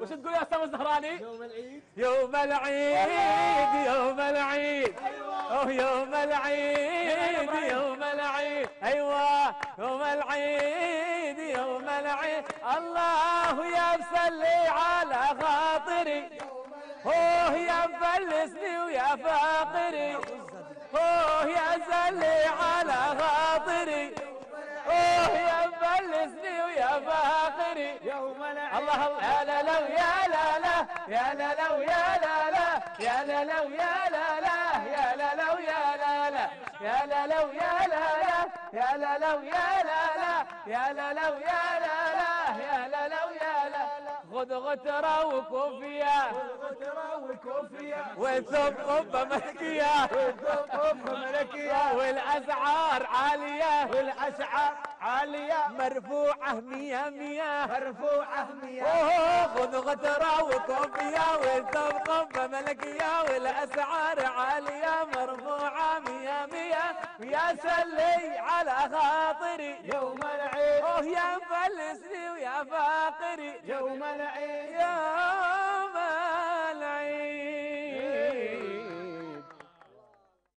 وش تقول يا اسامه الزهراني؟ يوم العيد. يوم العيد يوم العيد. أوه يوم العيد يوم العيد. أيوه يوم العيد يوم العيد. الله يا مسلي على خاطري. أوه يا مفلسني ويا فاقري. أوه يا زلي على خاطري. أوه يا مفلسني ويا فاقري. الآخر يوم الله يا لا لو يا لا لا يا لا لو يا لا لا يا لا لو يا لا لا يا لا لو يا لا لا يا لا لو يا لا لا يا لا لو يا لا لا يا لا لو يا لا لا خذ غترة وكوفية وثب قبة ملكية. والأسعار عالية. والأسعار عالية مرفوعة مية مية. مرفوعة أوه خذ غترة وكوفية والثب ملكية. والأسعار عالية. مرفوعة مية مية. ويا سلي على خاطري. يوم العيد مفلسني ويا فاقري. يوم العيد. يا